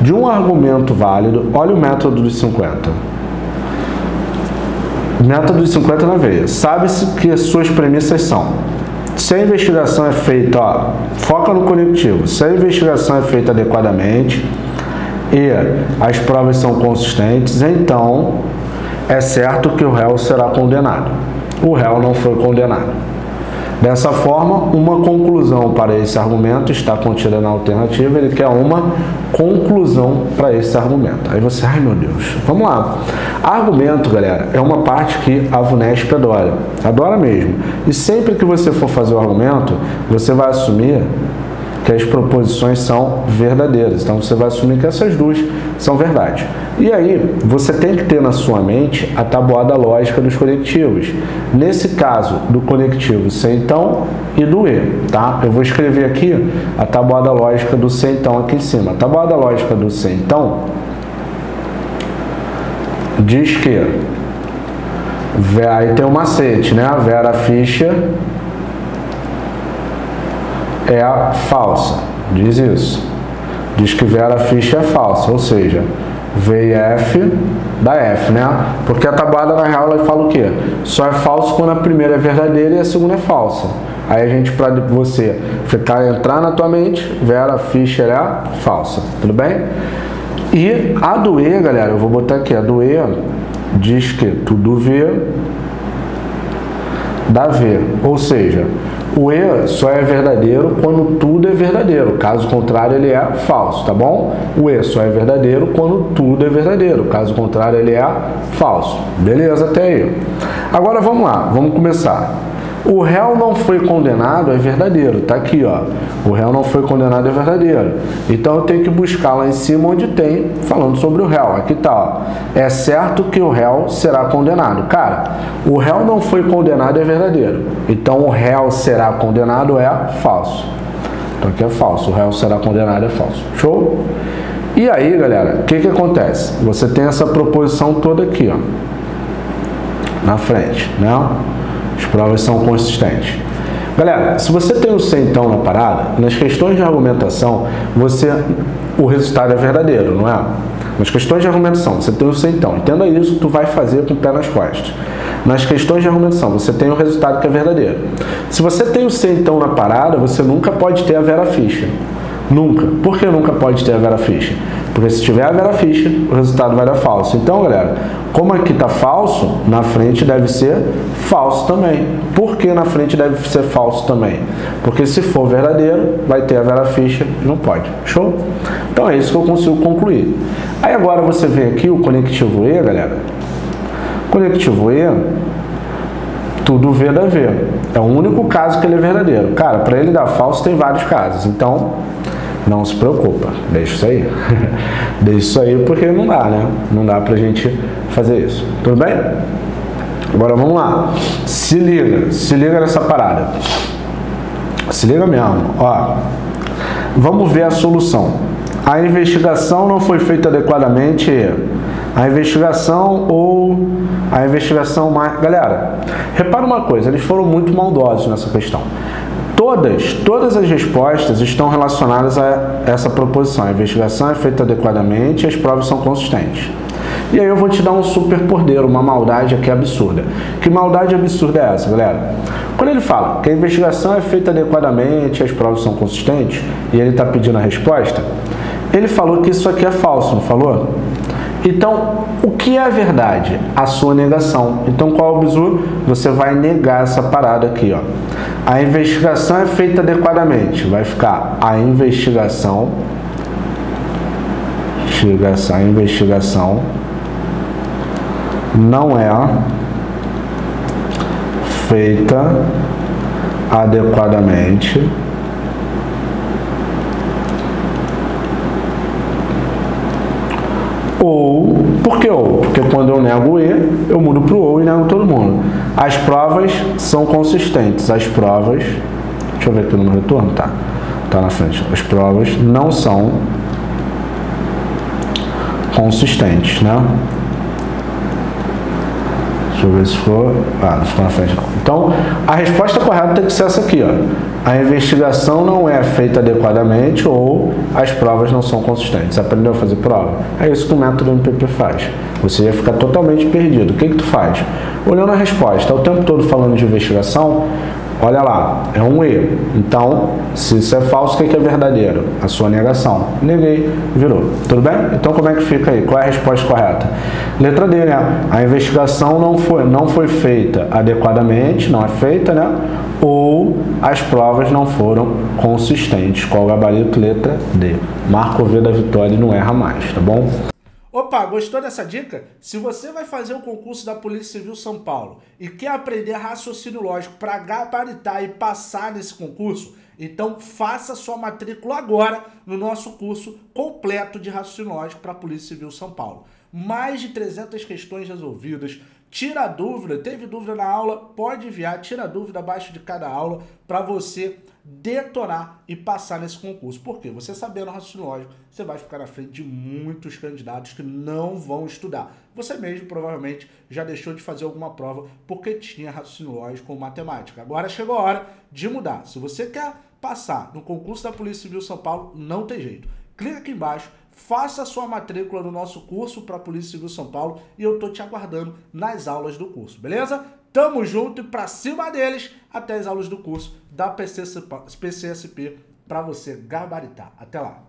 de um argumento válido, olha o método dos 50. Método dos 50 na veia. Sabe-se que suas premissas são se a investigação é feita, ó, foca no conectivo, se a investigação é feita adequadamente e as provas são consistentes, então é certo que o réu será condenado. O réu não foi condenado. Dessa forma, uma conclusão para esse argumento está contida na alternativa, ele quer uma conclusão para esse argumento. Aí você, ai meu Deus, vamos lá. Argumento, galera, é uma parte que a VUNESP adora, adora mesmo. E sempre que você for fazer o argumento, você vai assumir que as proposições são verdadeiras. Então você vai assumir que essas duas são verdade. E aí, você tem que ter na sua mente a tabuada lógica dos conectivos. Nesse caso, do conectivo se então e do e, tá? Eu vou escrever aqui a tabuada lógica do se então aqui em cima. A tabuada lógica do se então diz que aí tem um macete, né? A Vera Fischer é falsa. Diz isso. Diz que Vera Fischer é falsa, ou seja, V e F da F, né? Porque a tabuada na real ela fala o quê? Só é falso quando a primeira é verdadeira e a segunda é falsa. Aí a gente, para você ficar, entrar na tua mente, Vera Fischer é falsa, tudo bem? E a do E, galera, eu vou botar aqui, a do E diz que tudo V dá V, ou seja, o E só é verdadeiro quando tudo é verdadeiro, caso contrário ele é falso, tá bom? O E só é verdadeiro quando tudo é verdadeiro, caso contrário ele é falso. Beleza até aí. Agora vamos lá, vamos começar. O réu não foi condenado é verdadeiro, tá aqui, ó. O réu não foi condenado é verdadeiro. Então eu tenho que buscar lá em cima onde tem falando sobre o réu. Aqui tá, ó. É certo que o réu será condenado. Cara, o réu não foi condenado é verdadeiro. Então o réu será condenado é falso. Então aqui é falso. O réu será condenado é falso. Show? E aí, galera, o que que acontece? Você tem essa proposição toda aqui, ó. Na frente, né? As provas são consistentes. Galera, se você tem o C então na parada, nas questões de argumentação, você o resultado é verdadeiro, não é? Nas questões de argumentação, você tem o C então. Entenda isso que tu vai fazer com o pé nas costas. Nas questões de argumentação, você tem o resultado que é verdadeiro. Se você tem o C então na parada, você nunca pode ter a Vera Ficha. Nunca. Por que nunca pode ter a Vera Ficha? Porque se tiver a Vera Fischer, o resultado vai dar falso. Então, galera, como aqui está falso, na frente deve ser falso também. Por que na frente deve ser falso também? Porque se for verdadeiro, vai ter a Vera Fischer, não pode. Show? Então é isso que eu consigo concluir. Aí agora você vê aqui o conectivo E, galera. Conectivo E, tudo V dá V. É o único caso que ele é verdadeiro. Cara, para ele dar falso tem vários casos. Então, não se preocupa, deixa isso aí. deixa isso aí porque não dá, né? Não dá pra gente fazer isso. Tudo bem? Agora vamos lá. Se liga, se liga nessa parada. Se liga mesmo, ó. Vamos ver a solução. A investigação não foi feita adequadamente. A investigação ou a investigação mais. Galera, repara uma coisa, eles foram muito maldosos nessa questão. Todas, todas as respostas estão relacionadas a essa proposição. A investigação é feita adequadamente e as provas são consistentes. E aí eu vou te dar um super poder, uma maldade aqui absurda. Que maldade absurda é essa, galera? Quando ele fala que a investigação é feita adequadamente, as provas são consistentes, e ele está pedindo a resposta, ele falou que isso aqui é falso, não falou? Então, o que é a verdade? A sua negação. Então, qual é o bizu? Você vai negar essa parada aqui, ó. A investigação é feita adequadamente. Vai ficar a investigação. Investigação, a investigação não é feita adequadamente. Ou, por que ou? Porque quando eu nego E, eu mudo para o ou e nego todo mundo. As provas são consistentes. As provas, deixa eu ver aqui o número retorno, tá? Tá na frente. As provas não são consistentes, né? Deixa eu ver se for. Ah, não ficou na frente não. Então, a resposta correta tem que ser essa aqui, ó. A investigação não é feita adequadamente ou as provas não são consistentes. Aprendeu a fazer prova? É isso que o método MPP faz. Você ia ficar totalmente perdido. O que, que tu faz? Olhando a resposta, o tempo todo falando de investigação, Olha lá, é um E. Então, se isso é falso, o que é verdadeiro? A sua negação. Neguei, virou. Tudo bem? Então, como é que fica aí? Qual é a resposta correta? Letra D, né? A investigação não foi, não foi feita adequadamente, não é feita, né? Ou as provas não foram consistentes. Qual o gabarito? Letra D. Marco V da vitória e não erra mais, tá bom? Opa, gostou dessa dica? Se você vai fazer o concurso da Polícia Civil São Paulo e quer aprender raciocínio lógico para gabaritar e passar nesse concurso, então faça sua matrícula agora no nosso curso completo de raciocínio lógico para a Polícia Civil São Paulo. Mais de 300 questões resolvidas, tira dúvida, teve dúvida na aula, pode enviar, tira dúvida abaixo de cada aula para você detonar e passar nesse concurso. Porque você sabendo raciocínio lógico, você vai ficar na frente de muitos candidatos que não vão estudar. Você mesmo provavelmente já deixou de fazer alguma prova porque tinha raciocínio lógico ou matemática. Agora chegou a hora de mudar. Se você quer passar no concurso da Polícia Civil São Paulo, não tem jeito. Clica aqui embaixo, faça sua matrícula no nosso curso para a Polícia Civil São Paulo e eu tô te aguardando nas aulas do curso, beleza? Tamo junto e pra cima deles até as aulas do curso da PCSP para você gabaritar. Até lá!